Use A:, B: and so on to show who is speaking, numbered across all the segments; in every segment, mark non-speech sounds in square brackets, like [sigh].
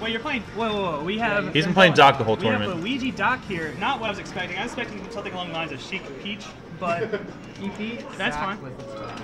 A: Well, you're playing. Whoa, whoa, whoa. We have.
B: He's been playing Doc the whole
A: We have
B: tournament.
A: Luigi Doc here. Not what I was expecting. I was expecting something along the lines of Sheik Peach, but [laughs]
C: He
A: That's fine.
C: with his dog.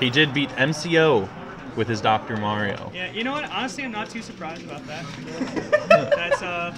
B: He did beat MCO with his Dr. Mario.
A: yeah, you know what? Honestly, I'm not too surprised about that. [laughs] That's uh,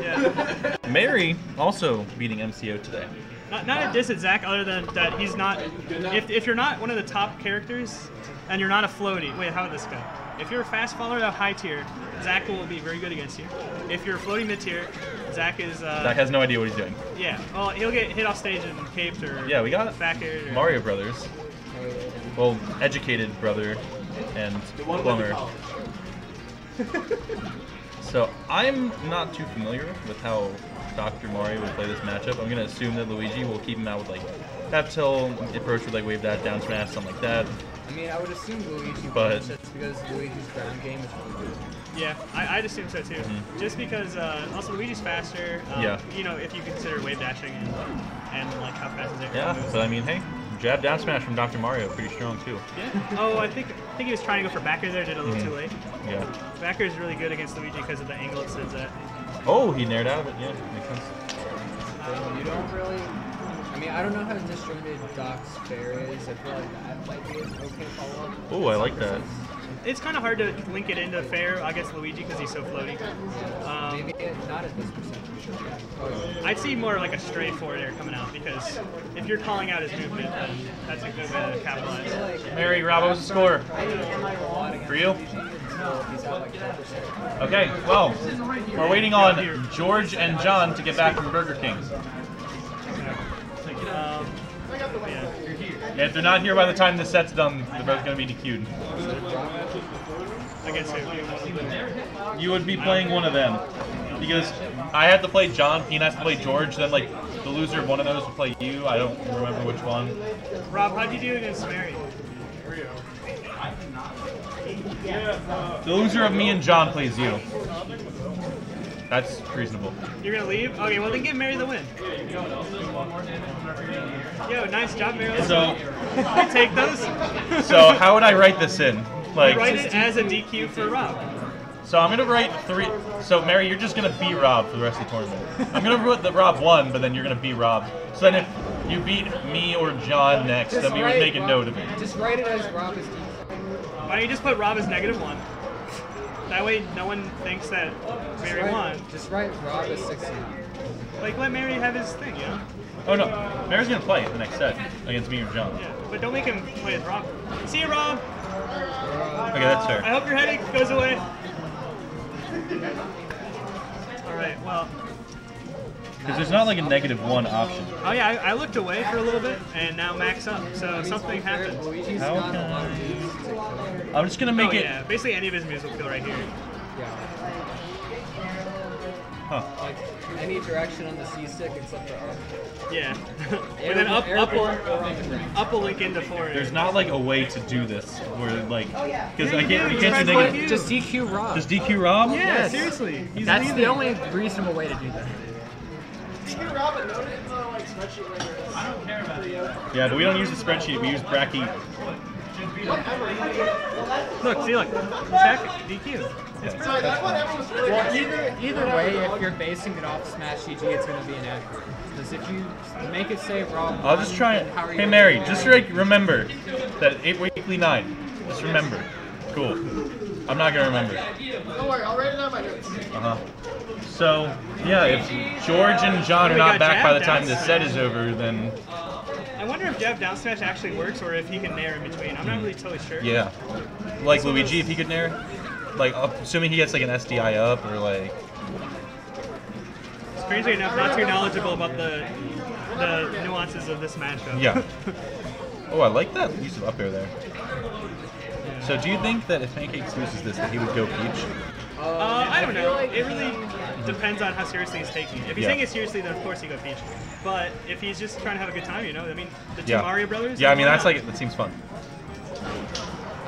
A: yeah.
B: Mary also beating MCO today.
A: Not, not a diss at Zach, other than that he's not. If, if you're not one of the top characters, and you're not a floaty, wait, how would this go? If you're a fast follower of high tier, Zach will be very good against you. If you're a floating mid tier, Zach is. Uh,
B: Zach has no idea what he's doing.
A: yeah, well, he'll get hit off stage and caped or.
B: Yeah, we got
A: back air. Or,
B: Mario Brothers. Well, educated brother and plumber. [laughs] So I'm not too familiar with how Dr. Mario would play this matchup. I'm gonna assume that Luigi will keep him out with like half tilt, approach with like wave that down smash, something like that.
C: I mean, I would assume Luigi
B: But-
C: wins just because Luigi's ground game is really good.
A: Yeah, I, I'd assume so too.
B: Mhm.
A: Just because uh, also Luigi's faster. Um,
B: Yeah.
A: You know, if you consider wave dashing and, and like how fast his air
B: Yeah,
A: moves.
B: but I mean, hey, jab down smash from Dr. Mario, pretty strong too.
A: Yeah. Oh, I think I think he was trying to go for back air there, did a little
B: Mhm.
A: too late.
B: Yeah.
A: Back air is really good against Luigi because of the angle it sends at.
B: Oh, he naired out of it. Yeah, makes sense.
C: Um, you don't really. I mean, I don't know how disjointed Doc's fair is. I feel like that might be an okay follow up.
B: Oh, I like that.
A: It's kind of hard to link it into fair I guess Luigi because he's so floaty. Um,
C: Maybe it, not at this percentage.
A: I'd see more like a straight forward air coming out because if you're calling out his movement, then that's a good way to capitalize.
B: Mary, Rob, what was the score? For you?
C: he's at like 10%.
B: Okay, well, we're waiting on George and John to get back from Burger King.
A: Um, yeah.
B: If they're not here by the time the set's done, they're both going to be DQ'd.
A: Against who?
B: You would be playing one of them. Because I had to play John, Pete has to play George, then like the loser of one of those would play you. I don't remember which one.
A: Rob, how'd you do against Mary?
B: The loser of me and John plays you. That's reasonable.
A: You're gonna leave? Okay, well then give Mary the win. Yo, nice job, Mary.
B: So,
A: You [laughs] take those.
B: so how would I write this in? Like,
A: write it as a DQ for Rob.
B: So I'm gonna write three. So Mary, you're just gonna beat Rob for the rest of the tournament. I'm gonna put that Rob won, but then you're gonna beat Rob. So then if you beat me or John next, then we would
C: write
B: make a
C: Rob-
B: note of it.
C: Just write it as Rob is D.
A: Why don't you just put Rob as negative one? That way, no one thinks that Mary
C: Write-
A: won.
C: Just write Rob as 16.
A: Like, let Mary have his thing, you know?
B: Oh no, Mary's gonna play the next set against me or John.
A: Yeah, but don't make him play as Rob. See you, Rob.
B: Okay, that's fair.
A: I hope your headache goes away. All right. Well.
B: Because there's not like a negative one option.
A: Oh yeah, I, I looked away for a little bit, and now max up. So something happened.
B: How can
C: a lot of
B: I-
C: moves to kill.
B: I'm just gonna make
A: oh,
B: it.
A: yeah. Basically, any of his moves will kill right here.
C: Yeah.
B: Huh.
C: Like any direction on the C stick except for R.
A: Yeah. [laughs] And then up, up,
C: airborne
A: will,
C: or on
A: up will link into forward.
B: There's not like a way to do this where like oh, because
A: Yeah,
B: I can't
A: do.
B: you
A: You
B: can't do negative.
D: Just DQ Rob.
B: Just DQ Rob?
A: Yeah,
D: Yes.
A: seriously. He's
D: That's
A: leaving.
D: the only reasonable way to do that.
B: Yeah, but we don't use the spreadsheet. We use Bracky.
A: Look, see, look. Check DQ. It's
D: Well, either either way, if you're basing it off Smash GG, it's going to be inaccurate. Because if you make it say Rob,
B: I'll just try it.
D: how are
B: Hey
D: gonna
B: Mary,
D: know?
B: just like remember that eight weekly nine. Just remember. Cool. I'm not gonna remember.
E: Don't worry, I'll write it on my notes.
B: Uh huh. So yeah, if George and John are not back by the time this set is over, then
A: I wonder if jab down smash actually works, or if he can nair in between. I'm not really totally sure.
B: yeah. Like Luigi, if he could nair, like assuming he gets like an SDI up or like
A: Strangely enough, not too knowledgeable about the the nuances of this matchup.
B: yeah. [laughs] Oh, I like that use of up air there. So do you think that if Pancakes loses this, that he would go Peach?
A: Uh, I don't know. It really depends on how seriously he's taking it. If he's
B: Yeah.
A: taking it seriously, then of course he go Peach. But if he's just trying to have a good time, you know, I mean, the two
B: Yeah.
A: Mario brothers.
B: Yeah, I mean that's
A: not?
B: like that seems fun.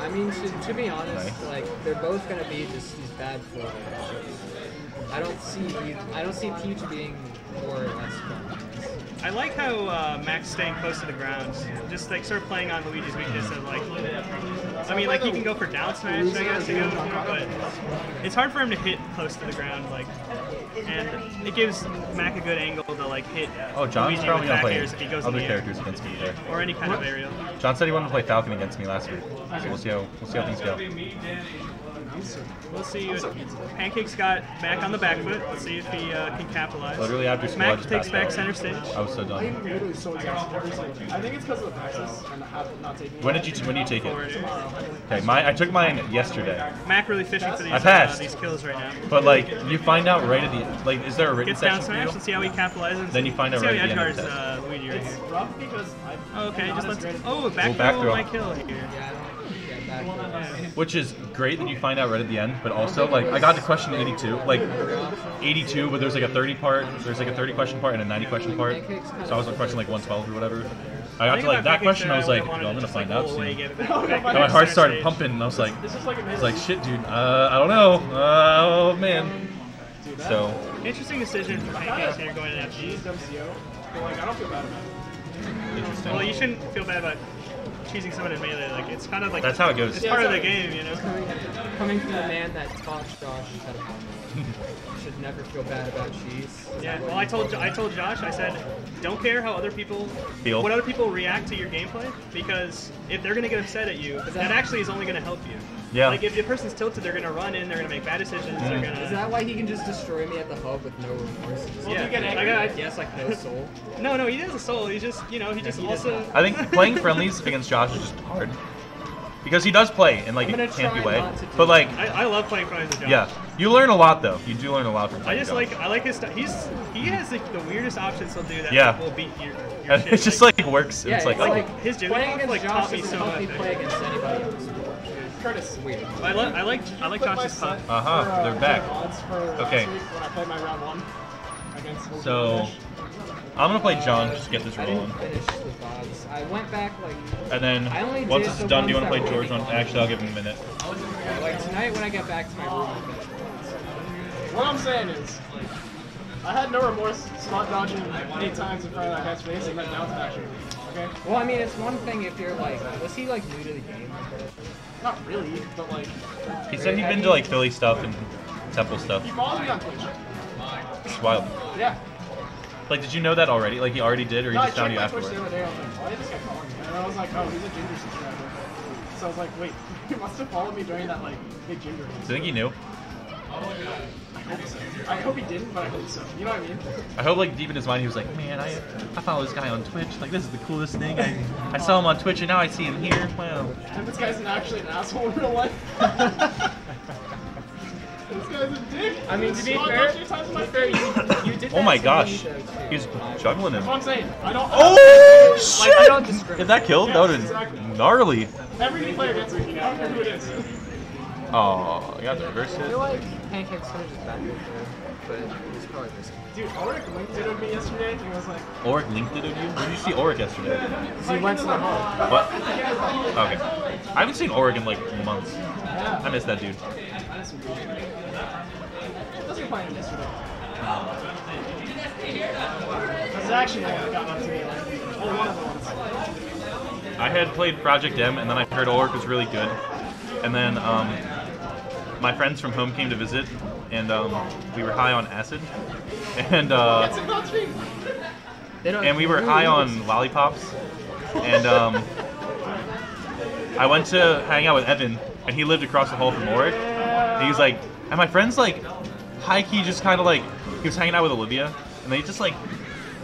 C: I mean, to, to be honest,
B: Nice.
C: like they're both gonna be just these bad floaters. I don't see I don't see Peach being more or less fun.
A: I like how uh, Mac's staying close to the ground, just like sort of playing on Luigi's weakness of like, I mean, like he can go for down smash, I guess, to go but it's hard for him to hit close to the ground, like, and it gives Mac a good angle to like hit
B: Oh, John's
A: Luigi
B: probably gonna play
A: airs if he goes in
B: other
A: the air,
B: characters against me there.
A: or any kind of aerial.
B: John said he wanted to play Falcon against me last week, so we'll see how we'll see how things go.
A: We'll see. Pancake's got back on the back foot. Let's see if he uh, can capitalize.
B: Literally after school, I
A: Mac
B: just
A: takes back
B: out.
A: center stage.
B: I was so
E: I'm
B: done.
E: literally so exhausted every single day. I think it's because of the taxes and have not taking.
B: When did you when did you take it? Okay, my I took mine yesterday,
A: Mac really fishing for these,
B: I
A: uh,
B: passed.
A: these kills right now.
B: but like you find out right at the like is there a written
A: Gets down
B: section for
A: smash.
B: you?
A: Let's see how he capitalizes.
B: Then you find out
A: see
B: right
A: how
B: at the end of
A: edgeguards
B: the
A: uh, Luigi right here.
E: rough because I.
A: Oh, okay, just let's. Oh, back,
B: Well, back
A: throw
B: throw.
A: my kill here.
C: Yeah, I don't get back.
A: Yeah.
B: Which is great that you find out right at the end, but also like I got to question 82, like 82, but there's like a 30 part, there's like a 30 question part and a 90 question part. So I was on question like 112 or whatever. I got to like that question, I was like,
A: wanted
B: I'm gonna find out soon.
A: get it back- [laughs]
E: And
A: back
B: And
A: to
B: my heart started pumping, and I was like,
E: It's just like
B: I was like, shit, dude, uh, I don't know, uh, oh man.
E: Dude, that-
B: So
A: Interesting decision for Pancakes here going to FD.
E: WCO, but like I don't feel bad about it.
B: interesting.
A: Well, you shouldn't feel bad about choosing someone in melee. Like it's kind of like
B: That's how it goes.
A: It's part of the game, you know.
C: Coming, coming from the man that taught Josh how to should never feel bad about cheese.
A: Yeah. Well, I
C: you
A: told I told Josh. I said, don't care how other people
B: Feel.
A: what other people react to your gameplay because if they're gonna get upset at you, that actually is only gonna help you.
B: Yeah.
A: Like if the person's tilted, they're gonna run in. They're gonna make bad decisions. They're mm. gonna.
C: Is that why he can just destroy me at the hub with no remorse?
A: yeah.
E: you get
A: I
E: angry?
A: got,
C: Yes, like no [laughs] soul.
A: no, no. He has a soul. He's just, you know, he just
C: he
A: also.
B: I think [laughs] playing friendlies against Josh is just hard. Because he does play in like
C: I'm
B: a
C: gonna
B: campy
C: try
B: way.
C: not to do
B: But like
A: I, I love playing friends with Josh.
B: yeah. You learn a lot though. You do learn a lot from
A: I just
B: Josh.
A: like I like his stuff. He's he has like the weirdest options he'll do that
B: Yeah.
A: will beat your. your
B: and [laughs]
A: shit.
B: it just like works.
C: Yeah,
B: it's like,
C: it's
B: oh.
C: like
A: his Jigglypuff,
C: playing against
A: like,
C: Josh
A: taught me
C: doesn't
A: so
C: help me
A: much.
C: play against anybody else.
E: Curtis,
C: Weird.
A: I, li- I like I like Josh's
E: set.
B: Uh-huh,
E: for, uh,
B: they're back.
E: odds for
B: Okay.
E: last week when I played my round one against
B: So I'm gonna play John just to get this
C: I
B: rolling.
C: didn't finish the VODs. I went back like
B: And then once
C: did
B: it's
C: the
B: done, do you want to play George one?
C: really
B: Actually, I'll give him a minute.
C: like tonight when I get back to my room. I'll finish the VODs.
E: What I'm saying is, I had no remorse spot dodging eight times in front of that guy's face and then down smashing. Okay?
C: Well, I mean, it's one thing if you're like, was he like new to the game?
E: Not really, but like,
B: He said he'd been to like Philly stuff and Temple stuff.
E: he follows me on Twitch.
B: It's wild.
E: Yeah.
B: Like, did you know that already? Like, he already did, or he
E: No, I
B: just found
E: checked
B: you
E: my Twitch the other day. I was like, why is this guy me? And I was like, oh, he's a ginger subscriber. So I was like, wait, [laughs] he must have followed me during that like big ginger.
B: Do you think he knew?
E: I hope. I hope he didn't, but I hope so. You know what I mean?
B: I hope, like, deep in his mind, he was like, man, I, I follow this guy on Twitch. Like, this is the coolest thing. I, I saw him on Twitch, and now I see him here. Wow.
E: And this guy's not actually an asshole in real life. [laughs] this guy's a dick.
C: I mean, to be
E: Spot
C: fair,
E: dodged eight times in my
C: to be fair, you, you did
B: Oh my gosh.
C: me, though, too.
B: He's juggling him.
E: That's what I'm saying. I don't.
B: Oh,
C: Like, I don't
B: shit!
C: discriminate.
B: If that killed, that would have been gnarly.
E: Every player gets it. I don't care who it is.
B: Oh, you got the reverse
C: I
B: hit.
C: feel like Pancake's gonna just back there, but he's probably risky.
E: Dude, Ulrich linked it with me yesterday. and He was like,
B: Oric linked it of you? Where did you see Oric yesterday?
C: He went to the hall.
B: What? Okay. I haven't seen Oric in like months.
E: yeah.
B: I miss that dude.
E: That's your plan yesterday. This is actually like got up to me like only one of the ones.
B: I had played Project M, and then I heard Oric was really good. And then um, my friends from home came to visit, and um, we were high on acid, and uh, and we were high on lollipops, and um, I went to hang out with Evan, and he lived across the hall from Oric. And he was like, and my friends like, high key, just kind of like, he was hanging out with Olivia, and they just like,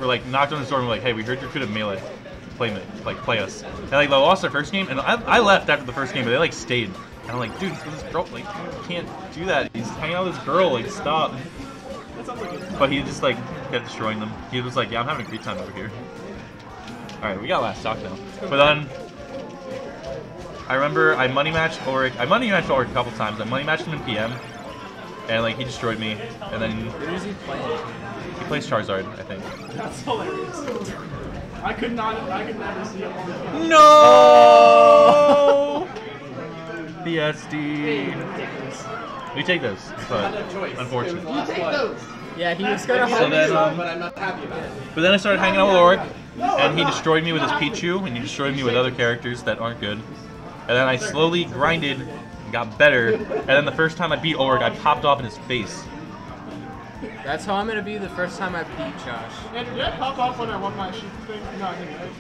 B: were like knocked on his door and were like, hey, we heard you're good at melee, play me, like play us. And like they lost their first game, and I, I left after the first game, but they like stayed. And I'm like, dude, he's with this girl, like, you can't do that. He's hanging out with this girl, like, stop.
E: That sounds like.
B: But he just like kept destroying them. He was like, "Yeah, I'm having a great time over here." All right, we got last stock now. But then I remember I money matched Oric. I money matched Oric a couple times. I money matched him in PM, and like he destroyed me. And then
C: Who does he play?
B: he plays Charizard, I think.
E: That's hilarious. I could not. I could never see him on the
B: No. [laughs] the SD. We take those, but unfortunate.
E: Take those.
C: Yeah, he was gonna
B: So
C: hold
B: then, um,
E: But I'm not happy about it.
B: but then I started hanging out with Oric, and he destroyed me with his Pichu, and he destroyed me with other characters that aren't good. And then I slowly grinded, and got better, and then the first time I beat Oric, I popped off in his face.
C: That's how I'm gonna be the first time I beat Josh.
E: Andrew, did I pop off when I won my sheep thing? No, I didn't. Right?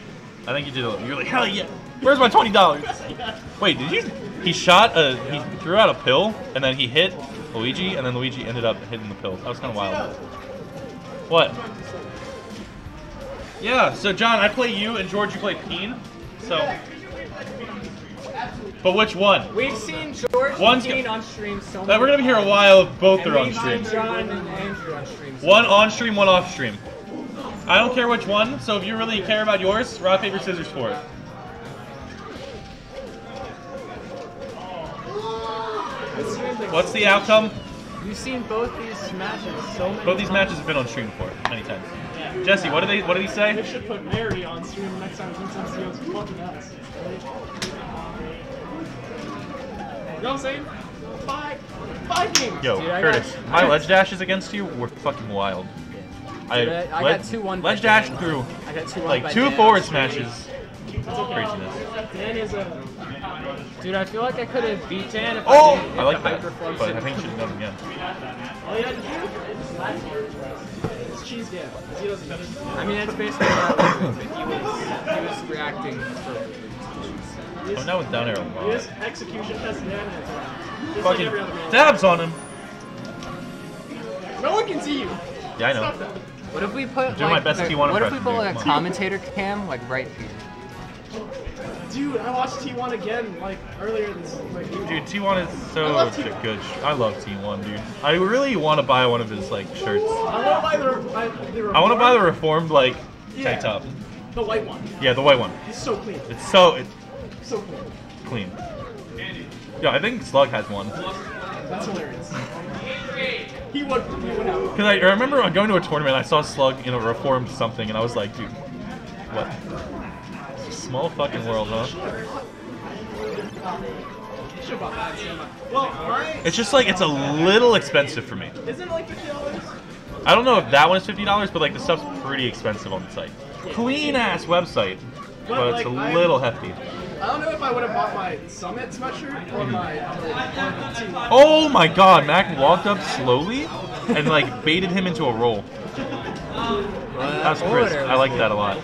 B: I think you did. A, you're like, hell yeah! Where's my twenty dollars? [laughs] Wait, did you? He shot a. He threw out a pill, and then he hit Luigi, and then Luigi ended up hitting the pill. That was kind of wild. What? Yeah. So John, I play you, and George, you play Peen. So. But which one?
C: We've seen George
B: One's
C: and Dean on stream so
B: We're gonna be here a while if both
C: and
B: are on stream.
C: John and Andrew on stream. so
B: One on stream, one off stream. I don't care which one, so if you really care about yours, rock, paper, scissors for it. What's the outcome?
C: You've seen both these matches so many
B: Both these
C: times.
B: matches have been on stream before, many times. Jesse, what did they what did he
E: They
B: say?
E: should put Mary on stream next time Vince MCO's fucking ass. You know what I'm saying? Five, five games.
B: Yo,
C: Dude, I got-
B: Curtis,
C: I
B: my
C: got- [laughs]
B: ledge dashes against you were fucking wild. I,
C: Dude, I- I
B: led-
C: got two one
B: ledge dash through
C: I got two one
B: like two
C: Dan
B: forward
C: on stream.
B: smashes. Craziness.
E: Dan is a.
C: Dude, I feel like I could have beat Dan if
B: Oh,
C: I didn't
B: I like
C: the
B: that,
C: hyperflow
B: but I think you should have done it again.
E: All you had to do is cheese gap. 'cause He doesn't.
C: I mean, that's basically what I was doing, but he was, he was reacting perfectly.
B: Oh, now with down arrow. Wow.
E: His execution has Dan in his round. Like
B: Fucking
E: every other man.
B: dabs on him.
E: No one can see you.
B: Yeah, I know.
C: What if we put
B: doing my
C: like,
B: best
C: the-
B: T1
C: what if we put like a commentator cam like right here?
E: Dude, I watched T1 again like earlier this like
B: Dude, T1 is so sh-
E: T1.
B: good. I love T1, dude. I really want to buy one of his like shirts.
E: I want to buy the, buy the
B: I want to buy the
E: reformed-
B: like
E: Yeah.
B: tank top.
E: the white one.
B: Yeah, the white one.
E: It's so clean.
B: It's so it's
E: So clean.
B: clean. Yeah, I think Slug has one.
E: That's hilarious. He would he would have.
B: Cause I remember going to a tournament, I saw Slug in a reformed something, and I was like, dude, what? It's a small fucking world, huh?
E: Should bought that cinema. Well, my
B: It's just like it's a little expensive for me.
E: isn't like fifty dollars?
B: I don't know if that one is fifty dollars, but like the stuff's pretty expensive on the site. Clean ass website, but it's a little hefty.
E: I don't know if I would have bought my Summit sweatshirt or my or.
B: Oh my god, Mac walked up slowly and like baited him into a roll. [laughs] That was crisp. I like that a lot.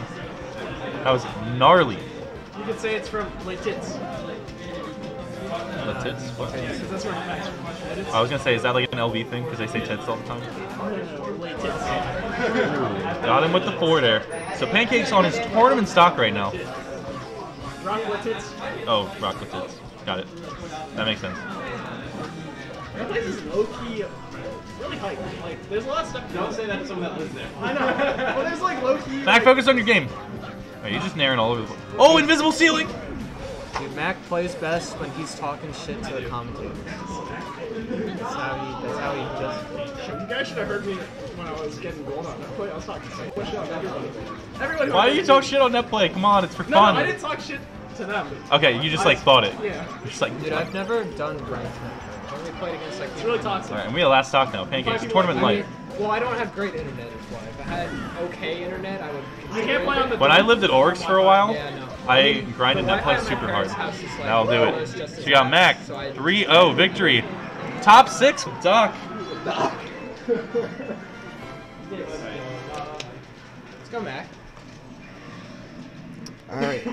B: That was gnarly.
E: You could say it's from Lititz.
B: The tits? What?
E: That's where Max from.
B: I was gonna say, is that like an LV thing? Because they say tits all the time.
E: Les
B: Got him with the four there. So Pancake's on his tournament stock right now.
E: Rock Lititz.
B: Oh, rock with tits. Got it. That makes sense.
E: That place is low key, really hype. Like, there's a lot of stuff.
F: Don't say that to someone that lives there.
E: I know. well, there's like low key.
B: Mac, focus on your game. Oh, you're just nairing all over the place. Oh, invisible ceiling!
C: Dude, Mac plays best when he's talking shit to the commentators. That's how he. That's how he does.
E: You guys should have heard me when I was getting gold on that play. I was talking shit on everybody. Everybody.
B: Why do you talk shit on net play? Come on, it's for
E: No,
B: fun.
E: no, I didn't talk shit to them.
B: Okay, you just like thought it.
E: Yeah.
B: You're just like,
C: Dude, I've never done ranked match. I've only played against like.
E: It's really toxic.
B: Alright, and we have last talk now. Pancakes, tournament
C: I
B: light.
C: Mean, well, I don't have great internet. Is why. If I had okay internet, I would.
E: You can't play on the.
B: When I lived at Oryx for a while,
C: Yeah, no.
B: I grinded
C: the
B: net play
C: Wi-Fi at my
B: super hard.
C: Like,
B: That'll do it.
C: just as
B: So you got Mac,
C: so
B: 3-0 victory. Top six with Doc. [laughs]
C: Let's go, Mac. All right.